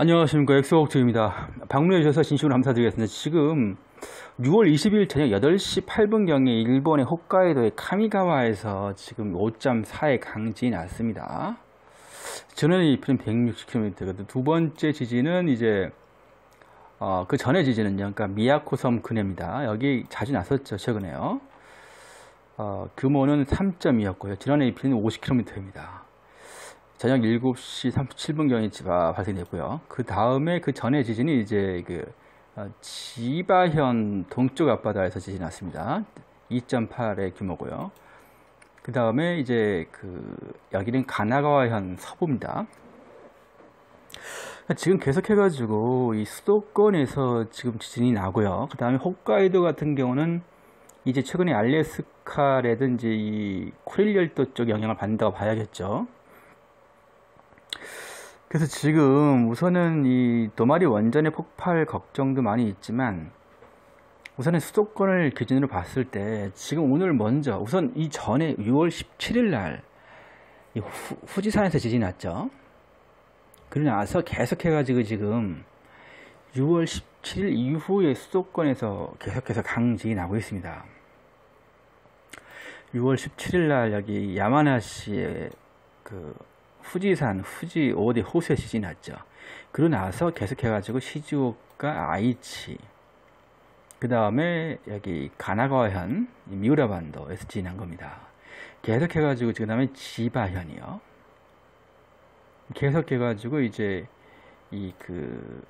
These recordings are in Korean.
안녕하십니까. 엑소옥트입니다. 방문해 주셔서 진심으로 감사드리겠습니다. 지금 6월 20일 저녁 8시 8분경에 일본의 홋카이도의 카미가와에서 지금 5.4의 강진이 났습니다. 전원의 입은 160km 두 번째 지진은 이제 어, 그 전에 지진은요 그러니까 미야코섬 근해입니다. 여기 자주 났었죠 최근에요. 어, 규모는 3.2였고요. 지난해 입은 50km입니다 저녁 7시 37분경에 지가 발생됐고요. 그 다음에 그 전에 지진이 이제 그 어, 지바현 동쪽 앞바다에서 지진이 났습니다. 2.8의 규모고요. 그 다음에 이제 그 여기는 가나가와현 서부입니다. 지금 계속해가지고 이 수도권에서 지금 지진이 나고요. 그 다음에 홋카이도 같은 경우는 이제 최근에 알래스카라든지 이 쿠릴 열도 쪽 영향을 받는다고 봐야겠죠. 그래서 지금 우선은 이 도마리 원전의 폭발 걱정도 많이 있지만 우선은 수도권을 기준으로 봤을 때 지금 오늘 먼저 우선 이 전에 6월 17일 날 후, 지산에서 지진이 났죠. 그러고 나서 계속해가지고 지금 6월 17일 이후에 수도권에서 계속해서 강진이 나고 있습니다. 6월 17일 날 여기 야마나시의 그 후지산, 후지 5대 호수에 지진이 났죠. 그러고 나서 계속해가지고 시즈오카, 아이치, 그 다음에 여기 가나가와현, 미우라반도에서 난 겁니다. 계속해가지고 그 다음에 지바현이요. 계속해가지고 이제 이 그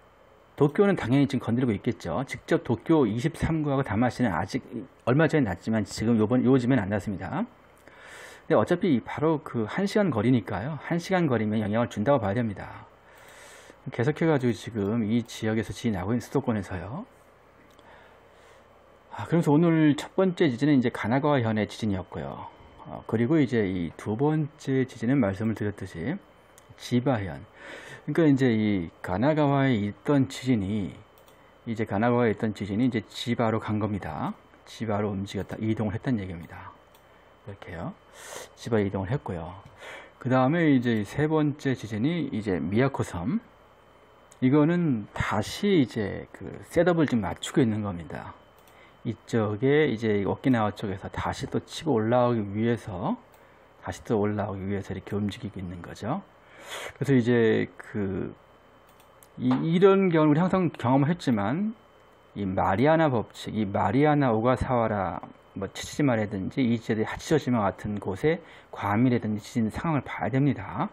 도쿄는 당연히 지금 건드리고 있겠죠. 직접 도쿄 23구하고 다마시는 아직 얼마 전에 났지만 지금 요번 요즘엔 안 났습니다. 근데 어차피 바로 그 1시간 거리니까요. 1시간 거리면 영향을 준다고 봐야 됩니다. 계속해가지고 지금 이 지역에서 지나고 있는 수도권에서요. 아, 그래서 오늘 첫 번째 지진은 이제 가나가와 현의 지진이었고요. 어, 그리고 이제 이 두 번째 지진은 말씀을 드렸듯이 지바현. 그러니까 이제 이 가나가와에 있던 지진이 이제 가나가와에 있던 지진이 이제 지바로 간 겁니다. 지바로 움직였다, 이동을 했다는 얘기입니다. 이렇게요. 지바 이동을 했고요. 그 다음에 이제 세 번째 지진이 이제 미야코 섬. 이거는 다시 이제 그 셋업을 좀 맞추고 있는 겁니다. 이쪽에 이제 오키나와 쪽에서 다시 또 치고 올라오기 위해서 다시 또 올라오기 위해서 이렇게 움직이고 있는 거죠. 그래서 이제 그 이, 런 경우를 항상 경험을 했지만 이 마리아나 법칙, 이 마리아나 오가사와라 뭐 치치지마라든지 이지대 하치저지마 같은 곳에 과밀이라든지 지진 상황을 봐야 됩니다.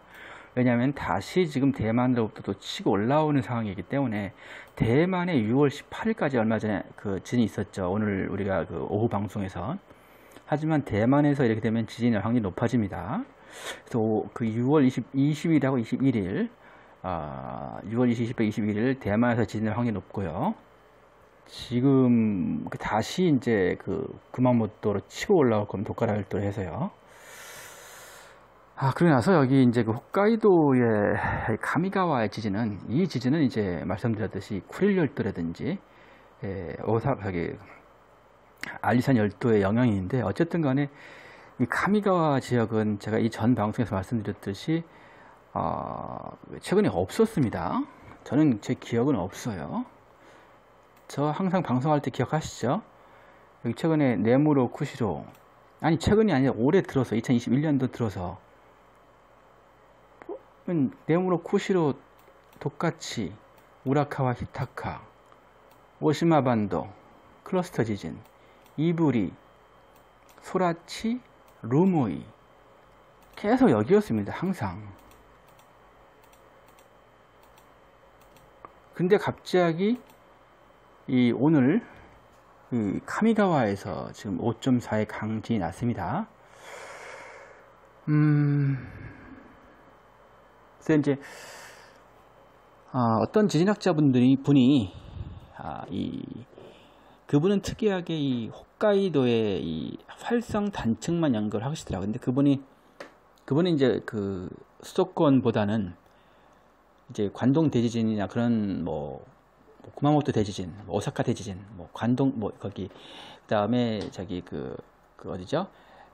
왜냐하면 다시 지금 대만으로부터 또 치고 올라오는 상황이기 때문에 대만에 6월 18일까지 얼마 전에 그 지진이 있었죠. 오늘 우리가 그 오후 방송에서 하지만 대만에서 이렇게 되면 지진의 확률이 높아집니다. 그래서 그 6월 20, 20일하고 21일, 아, 6월 20, 21일 대만에서 지진의 확률이 높고요. 지금 그 다시 이제 그 구마모토로 치고 올라올 겁니다. 도카라 열도를 해서요. 아, 그러고 나서 여기 이제 그 홋카이도의 가미가와의 지진은 이 지진은 이제 말씀드렸듯이 쿠릴 열도라든지 예, 오사 여기 알리산 열도의 영향이 있는데 어쨌든 간에 이 카미가와 지역은 제가 이 전 방송에서 말씀드렸듯이 어, 최근에 없었습니다. 저는 제 기억은 없어요. 저 항상 방송할 때 기억하시죠? 여기 최근에 네무로 쿠시로. 아니 최근이 아니라 올해 들어서 2021년도 들어서. 네무로 쿠시로 똑같이 우라카와 히타카 오시마 반도 클러스터 지진 이브리 소라치 루모이. 계속 여기였습니다 항상. 근데 갑자기 이 오늘 이 카미가와에서 지금 5.4의 강진이 났습니다. 음, 그래서 이제 아, 어떤 지진학자분들이 분이 아, 이 그분은 특이하게 이 홋카이도의 이 활성 단층만 연결 하시더라고요. 근데 그분이 그분이 이제 그 수도권보다는 이제 관동 대지진이나 그런 뭐 구마모토 대지진, 뭐 오사카 대지진, 뭐 관동 뭐 거기 그다음에 저기 그, 그 어디죠?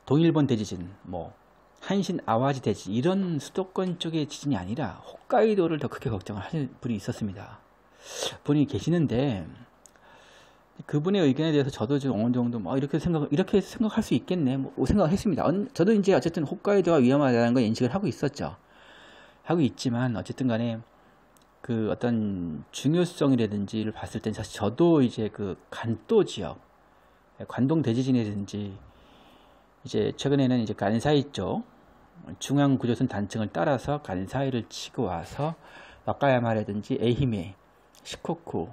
동일본 대지진, 뭐 한신 아와지 대지 이런 수도권 쪽의 지진이 아니라 홋카이도를 더 크게 걱정을 하는 분이 있었습니다. 분이 계시는데 그분의 의견에 대해서 저도 좀 어느 정도 뭐 이렇게 생각 이렇게 생각할 수 있겠네 뭐 생각했습니다. 저도 이제 어쨌든 홋카이도가 위험하다는 걸 인식을 하고 있었죠. 하고 있지만 어쨌든 간에 그 어떤 중요성이라든지를 봤을 땐 사실 저도 이제 그 간도 지역 관동 대지진이라든지 이제 최근에는 이제 간사이 쪽 중앙 구조선 단층을 따라서 간사이를 치고 와서 와카야마라든지 에히메, 시코쿠,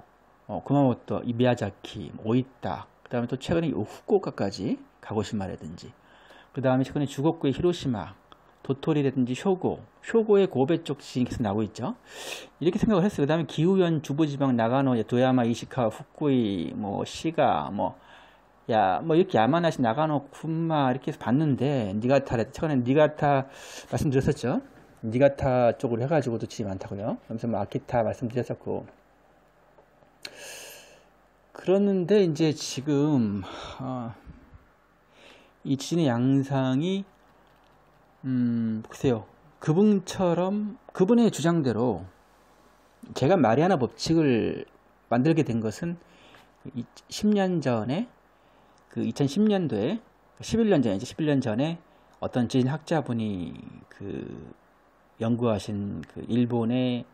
어, 구마모토, 미야자키, 오이타, 그 다음에 또 최근에 후쿠오카까지 가고시마라든지 그 다음에 최근에 주곡구의 히로시마, 도토리라든지 쇼고, 쇼고의 고베 쪽 지진이 계속 나오고 있죠. 이렇게 생각을 했어요. 그 다음에 기후현 주부지방 나가노, 도야마, 이시카, 후쿠이, 뭐 시가, 뭐 야, 뭐 이렇게 야마나시 나가노, 군마 이렇게 해서 봤는데 니가타래 최근에 니가타 말씀드렸었죠. 니가타 쪽으로 해가지고도 지진이 많다고요. 그러면서 뭐 아키타 말씀드렸었고. 그러는데 이제 지금 어, 이 지진의 양상이 음, 글쎄요. 그분처럼, 그분의 주장대로 제가 마리아나 법칙을 만들게 된 것은 10년 전에, 그 2010년도에, 11년 전에, 11년 전에 어떤 지진 학자분이 그 연구하신 그 일본의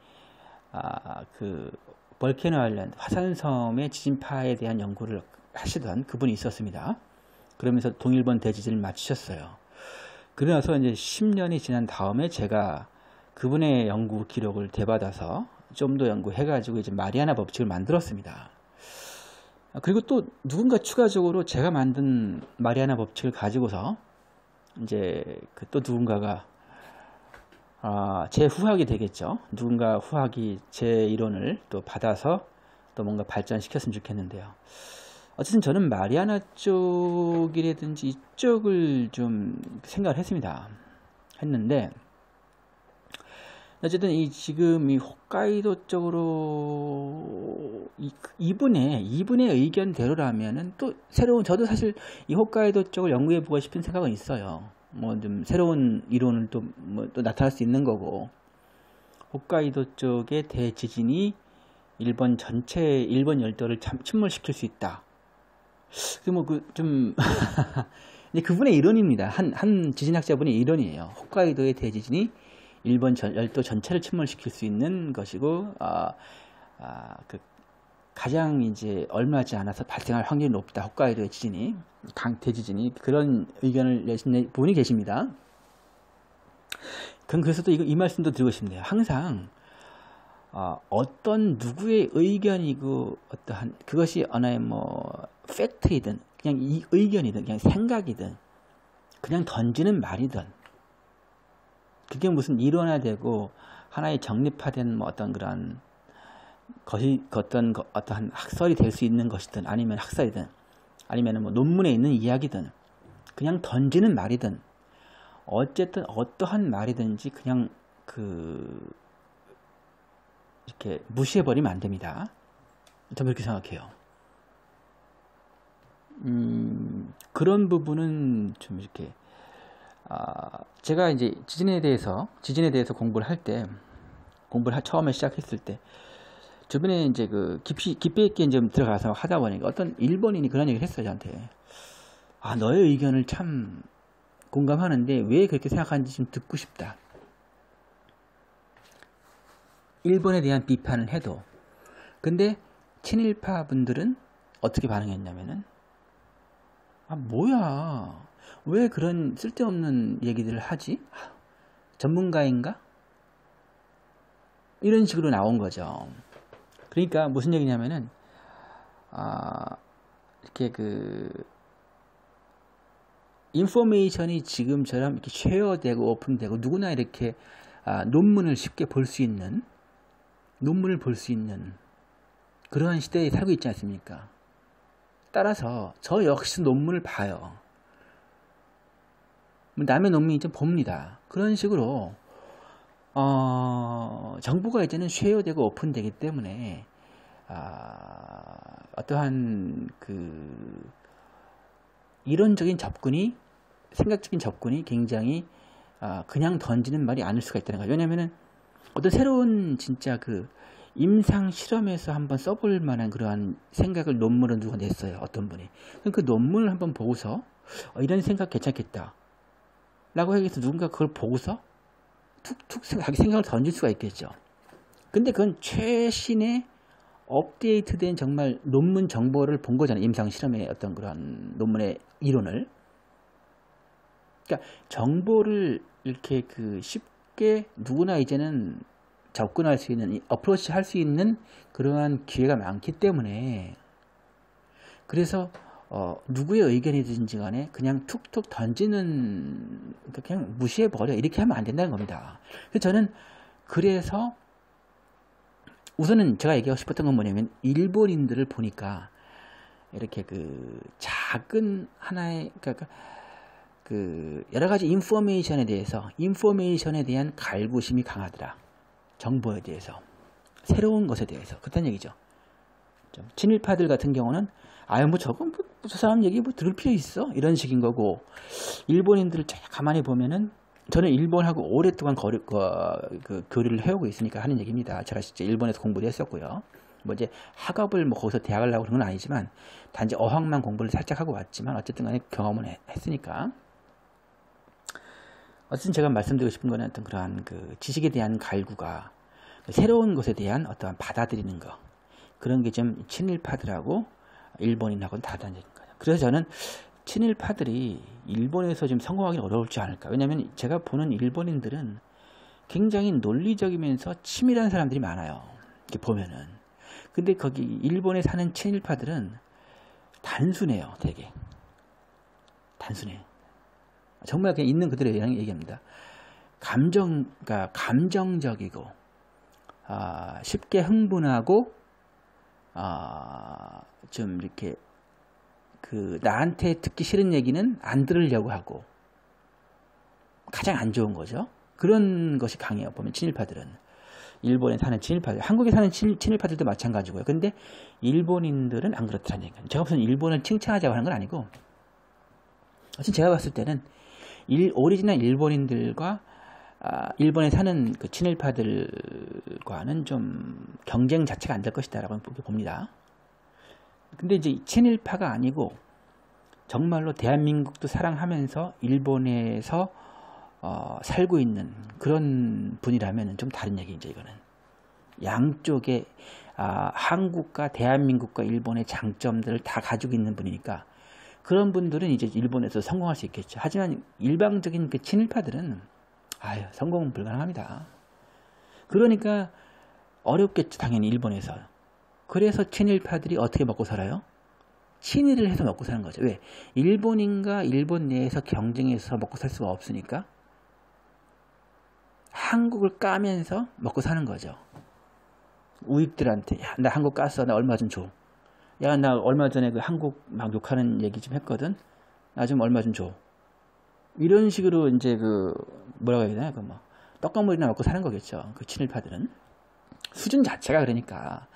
아, 그 벌케노 아일랜드 화산섬의 지진파에 대한 연구를 하시던 그분이 있었습니다. 그러면서 동일본 대지진을 맞추셨어요. 그러나서 이제 10년이 지난 다음에 제가 그분의 연구 기록을 대받아서 좀 더 연구해가지고 이제 마리아나 법칙을 만들었습니다. 그리고 또 누군가 추가적으로 제가 만든 마리아나 법칙을 가지고서 이제 그 또 누군가가 아, 제 후학이 되겠죠. 누군가 후학이 제 이론을 또 받아서 또 뭔가 발전시켰으면 좋겠는데요. 어쨌든 저는 마리아나 쪽이라든지 이쪽을 좀 생각을 했습니다. 했는데 어쨌든 이 지금 이 홋카이도 쪽으로 이, 이분의 이분의 의견대로라면은 또 새로운 저도 사실 이 홋카이도 쪽을 연구해 보고 싶은 생각은 있어요. 뭐 좀 새로운 이론을 또뭐또 나타날 수 있는 거고 홋카이도 쪽의 대지진이 일본 전체 일본 열도를 침몰시킬 수 있다. 그뭐그좀 그분의 이론입니다. 한 한 지진학자분의 이론이에요. 홋카이도의 대지진이 일본 전, 열도 전체를 침몰시킬 수 있는 것이고 아, 아, 그 가장 이제 얼마지 않아서 발생할 확률이 높다. 홋카이도의 지진이 강 대지진이 그런 의견을 내신 분이 계십니다. 그럼 그래서 또 이 말씀도 드리고 싶네요. 항상 어, 어떤 누구의 의견이고 어떠한 그것이 하나의 뭐 팩트이든 그냥 이 의견이든 그냥 생각이든 그냥 던지는 말이든 그게 무슨 일원화되고 하나의 정립화된 뭐 어떤 그런 것이 어떤 어떠한 학설이 될 수 있는 것이든 아니면 학설이든 아니면 뭐 논문에 있는 이야기든 그냥 던지는 말이든 어쨌든 어떠한 말이든지 그냥 그 이렇게 무시해버리면 안 됩니다. 저는 그렇게 생각해요. 음, 그런 부분은 좀 이렇게, 아, 제가 이제 지진에 대해서, 지진에 대해서 공부를 할 때, 공부를 하, 처음에 시작했을 때, 주변에 이제 그 깊이, 깊이 있게 좀 들어가서 하다 보니까 어떤 일본인이 그런 얘기를 했어요, 저한테. 아, 너의 의견을 참 공감하는데 왜 그렇게 생각하는지 좀 듣고 싶다. 일본에 대한 비판을 해도 근데 친일파 분들은 어떻게 반응했냐면은 아 뭐야? 왜 그런 쓸데없는 얘기들을 하지? 전문가인가? 이런 식으로 나온 거죠. 그러니까 무슨 얘기냐면은 아 이렇게 그 인포메이션이 지금처럼 이렇게 쉐어되고 오픈되고 누구나 이렇게 아, 논문을 쉽게 볼 수 있는 논문을 볼 수 있는 그러한 시대에 살고 있지 않습니까? 따라서 저 역시 논문을 봐요. 뭐 남의 논문이 좀 봅니다. 그런 식으로 어, 정보가 이제는 쉐어되고 오픈되기 때문에 아, 어떠한 그 이론적인 접근이 생각적인 접근이 굉장히 아, 그냥 던지는 말이 아닐 수가 있다는 거죠. 왜냐면은 어떤 새로운 진짜 그 임상 실험에서 한번 써볼 만한 그러한 생각을 논문을 누가 냈어요. 어떤 분이. 그 논문을 한번 보고서 어, 이런 생각 괜찮겠다. 라고 해서 누군가 그걸 보고서 툭툭 생각을 던질 수가 있겠죠. 근데 그건 최신의 업데이트된 정말 논문 정보를 본 거잖아요. 임상 실험의 어떤 그런 논문의 이론을. 그러니까 정보를 이렇게 그 쉽게 누구나 이제는 접근할 수 있는 어프로치 할 수 있는 그러한 기회가 많기 때문에 그래서 어, 누구의 의견이든지 간에 그냥 툭툭 던지는 그러니까 그냥 무시해 버려 이렇게 하면 안 된다는 겁니다. 그래서 저는 그래서 우선은 제가 얘기하고 싶었던 건 뭐냐면 일본인들을 보니까 이렇게 그 작은 하나의 그러니까 그 여러 가지 인포메이션에 대해서 인포메이션에 대한 갈구심이 강하더라. 정보에 대해서 새로운 것에 대해서 그딴 얘기죠. 친일파들 같은 경우는 아유 뭐 저건 뭐, 저 사람 얘기 뭐 들을 필요 있어 이런 식인 거고 일본인들을 가만히 보면은 저는 일본하고 오랫동안 거리, 그, 그 교류를 해오고 있으니까 하는 얘기입니다. 제가 진짜 일본에서 공부를 했었고요. 뭐 이제 학업을 뭐 거기서 대학을 나고 그런 건 아니지만 단지 어학만 공부를 살짝 하고 왔지만 어쨌든 간에 경험을 해, 했으니까 어쨌든 제가 말씀드리고 싶은 거는 어떤 그러한 그 지식에 대한 갈구가 새로운 것에 대한 어떠한 받아들이는 거 그런 게 좀 친일파들하고 일본인하고는 다르다는 거예요. 그래서 저는 친일파들이 일본에서 좀 성공하기 어려울지 않을까. 왜냐하면 제가 보는 일본인들은 굉장히 논리적이면서 치밀한 사람들이 많아요. 이렇게 보면은. 근데 거기 일본에 사는 친일파들은 단순해요, 되게. 단순해. 정말 그냥 있는 그대로 얘기합니다. 감정, 그러니까 감정적이고, 아, 쉽게 흥분하고, 아, 좀 이렇게 그 나한테 듣기 싫은 얘기는 안 들으려고 하고 가장 안 좋은 거죠. 그런 것이 강해요. 보면 친일파들은 일본에 사는 친일파들, 한국에 사는 친, 친일파들도 마찬가지고요. 근데 일본인들은 안 그렇다는 얘기예요. 제가 무슨 일본을 칭찬하자고 하는 건 아니고, 어쨌든 제가 봤을 때는 일, 오리지널 일본인들과 아, 일본에 사는 그 친일파들과는 좀 경쟁 자체가 안 될 것이다라고 봅니다. 근데 이제 친일파가 아니고 정말로 대한민국도 사랑하면서 일본에서 어, 살고 있는 그런 분이라면 좀 다른 얘기죠 이거는 양쪽에 아, 한국과 대한민국과 일본의 장점들을 다 가지고 있는 분이니까 그런 분들은 이제 일본에서 성공할 수 있겠죠. 하지만 일방적인 그 친일파들은 아유 성공은 불가능합니다. 그러니까 어렵겠죠 당연히 일본에서 그래서 친일파들이 어떻게 먹고 살아요? 친일을 해서 먹고 사는 거죠. 왜? 일본인과 일본 내에서 경쟁해서 먹고 살 수가 없으니까 한국을 까면서 먹고 사는 거죠. 우익들한테 야, 나 한국 깠어. 나 얼마 좀 줘. 야, 나 얼마 전에 그 한국 막 욕하는 얘기 좀 했거든. 나 좀 얼마 좀 줘. 이런 식으로 이제 그 뭐라고 해야 되나? 그뭐 떡과물이나 먹고 사는 거겠죠. 그 친일파들은 수준 자체가 그러니까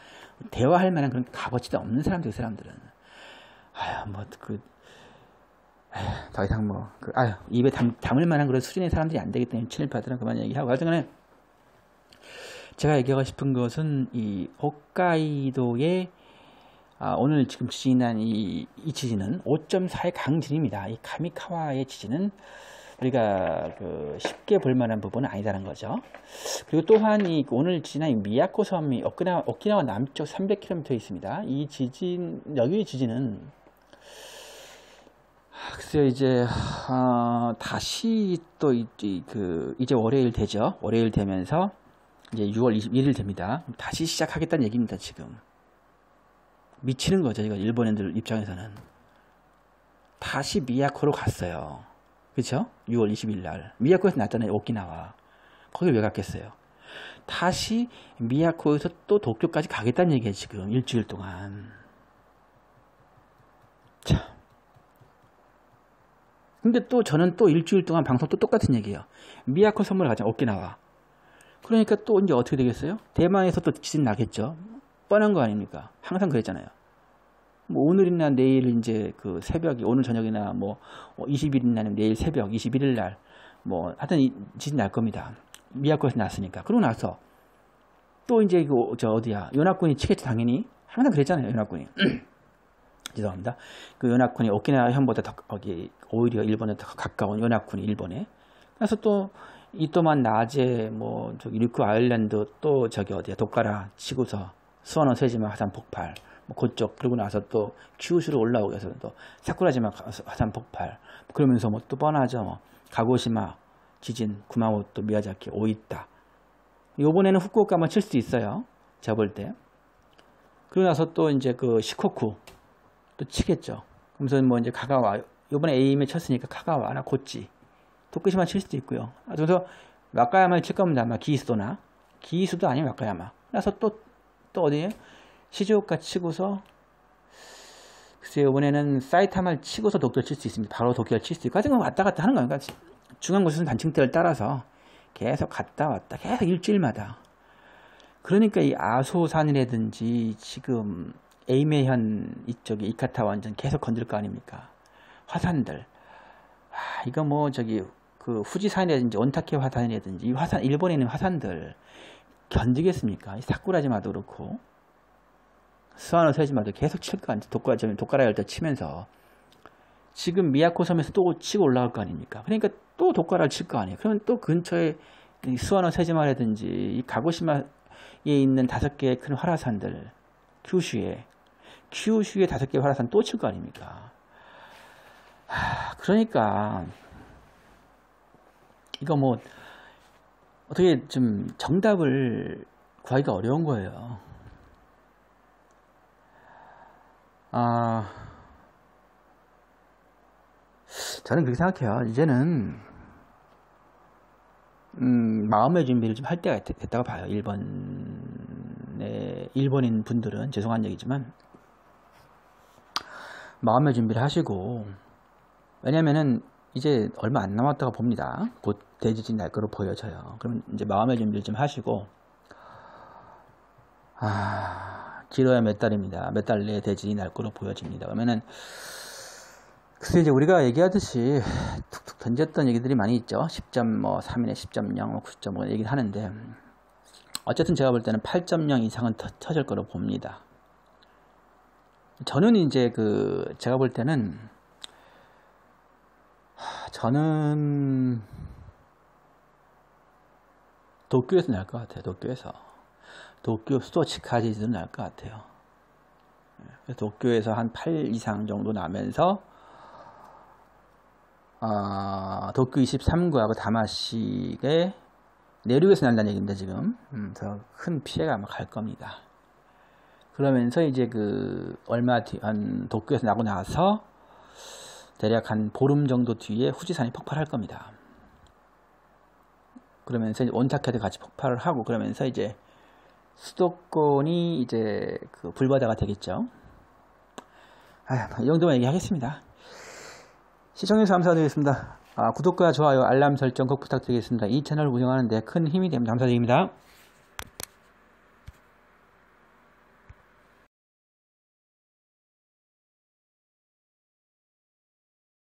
대화할 만한 그런 값어치도 없는 사람들, 그 사람들은. 아휴, 뭐, 그, 아휴, 더 이상 뭐, 그, 아휴, 입에 담, 담을 만한 그런 수준의 사람들이 안 되기 때문에 친일파들은 그만 얘기하고. 하여튼간에, 제가 얘기하고 싶은 것은 이 홋카이도의 아, 오늘 지금 지진난 이, 이 지진은 5.4의 강진입니다. 이 카미카와의 지진은 우리가 그 쉽게 볼 만한 부분은 아니다는 거죠. 그리고 또한 이 오늘 지난 미야코 섬이 오키나와, 오키나와 남쪽 300km 있습니다. 이 지진 여기 지진은 글쎄요 이제 어, 다시 또 이, 그 이제 월요일 되죠. 월요일 되면서 이제 6월 21일 됩니다. 다시 시작하겠다는 얘기입니다. 지금 미치는 거죠. 이거 일본인들 입장에서는 다시 미야코로 갔어요. 그쵸? 6월 20일 날. 미야코에서 났잖아요. 오키나와. 거기 왜 갔겠어요? 다시 미야코에서 또 도쿄까지 가겠다는 얘기예요. 지금 일주일 동안. 자. 근데 또 저는 또 일주일 동안 방송 또 똑같은 얘기예요. 미야코 선물 가자. 오키나와. 그러니까 또 이제 어떻게 되겠어요? 대만에서 또 지진 나겠죠. 뻔한 거 아닙니까? 항상 그랬잖아요. 뭐 오늘이나 내일 이제 그 새벽이 오늘 저녁이나 뭐 20일이나 내일 새벽 21일 날 뭐 하여튼 이 지진 날 겁니다. 미야코에서 났으니까. 그러고 나서 또 이제 그 저 어디야 연합군이 치겠지 당연히 항상 그랬잖아요 연합군이. 죄송합니다. 그 연합군이 오키나와 현보다 더 거기 오히려 일본에 더 가까운 연합군이 일본에. 그래서 또 이또만 낮에 뭐 저기 리쿠 아일랜드 또 저기 어디야 도카라 치고서 수원원 세지마 화산 폭발. 뭐 그쪽 그러고 나서 또 큐슈로 올라오고 해서 또 사쿠라지마 화산 폭발. 그러면서 뭐 또 뻔하죠 뭐. 가고시마 지진 구마모토 미야자키 오이타 요번에는 후쿠오카만 칠 수도 있어요 제가 볼 때. 그러고 나서 또 이제 그 시코쿠 또 치겠죠. 그러면서 뭐 이제 가가와 요번에 에임에 쳤으니까 카가와나 고치 도쿠시마 칠 수도 있고요. 그래서 와카야마를 칠 겁니다 아마 기이스도나. 기이스도 아니면 와카야마. 그래서 또 또 어디에 시즈오카 치고서 글쎄요 이번에는 사이타마를 치고서 도쿄를 칠 수 있습니다. 바로 도쿄를 칠 수 있고. 하여튼 왔다 갔다 하는 거예요. 그러니까 중앙 곳에서는 단층대를 따라서 계속 갔다 왔다 계속 일주일마다. 그러니까 이 아소산이라든지 지금 에이메현 이쪽에 이카타 완전 계속 건들 거 아닙니까? 화산들. 아, 이거 뭐 저기 그 후지산이라든지 온타케 화산이라든지 이 화산 일본에 있는 화산들 견디겠습니까? 이 사쿠라지마도 그렇고 스와노 세지마도 계속 칠 거 아니지 도카라지 도카라 열때 치면서 지금 미야코 섬에서 또 치고 올라갈 거 아닙니까? 그러니까 또 도카라를 칠 거 아니에요. 그러면 또 근처에 스와노 세지마라든지 이 가고시마에 있는 다섯 개의 큰 활화산들 큐슈에 큐슈에 다섯 개의 활화산 또 칠 거 아닙니까? 하, 그러니까 이거 뭐 어떻게 좀 정답을 구하기가 어려운 거예요. 아, 저는 그렇게 생각해요. 이제는, 음, 마음의 준비를 좀 할 때가 됐, 다고 봐요. 일본의, 일본인 분들은, 죄송한 얘기지만, 마음의 준비를 하시고, 왜냐면은, 이제 얼마 안 남았다고 봅니다. 곧 대지진 날 거로 보여져요. 그럼 이제 마음의 준비를 좀 하시고, 아, 길어야 몇 달입니다. 몇 달 내에 대지진이 날 거로 보여집니다. 그러면은, 글쎄 이제 우리가 얘기하듯이 툭툭 던졌던 얘기들이 많이 있죠. 10점 뭐 3이네 10.0, 뭐 9.5 얘기를 하는데, 어쨌든 제가 볼 때는 8.0 이상은 터, 터질 거로 봅니다. 저는 이제 그, 제가 볼 때는, 저는 도쿄에서 날 것 같아요. 도쿄에서 도쿄 수도 치카지도 날것 같아요. 도쿄에서 한 8 이상 정도 나면서 어, 도쿄 23구하고 다마시에 내륙에서 난다는 얘기인데 지금 음, 큰 피해가 아마 갈 겁니다. 그러면서 이제 그 얼마 뒤, 한 도쿄에서 나고 나서 대략 한 보름 정도 뒤에 후지산이 폭발할 겁니다. 그러면서 온타케도 같이 폭발을 하고 그러면서 이제 수도권이 이제 그 불바다가 되겠죠. 아이 정도만 얘기하겠습니다. 시청해주셔서 감사드리겠습니다. 아, 구독과 좋아요, 알람 설정 꼭 부탁드리겠습니다. 이 채널을 운영하는데 큰 힘이 됩니다. 감사드립니다.